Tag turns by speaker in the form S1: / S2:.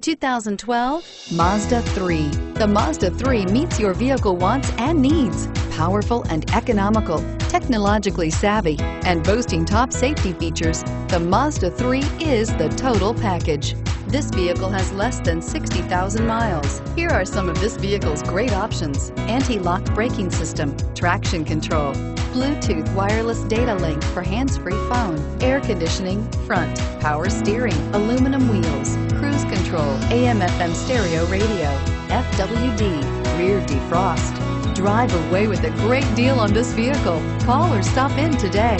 S1: 2012 Mazda 3. The Mazda 3 meets your vehicle wants and needs. Powerful and economical, technologically savvy, and boasting top safety features, the Mazda 3 is the total package. This vehicle has less than 60,000 miles. Here are some of this vehicle's great options. Anti-lock braking system, traction control, Bluetooth wireless data link for hands-free phone, air conditioning, front, power steering, aluminum wheels, control, AM FM stereo radio, FWD, rear defrost. Drive away with a great deal on this vehicle. Call or stop in today.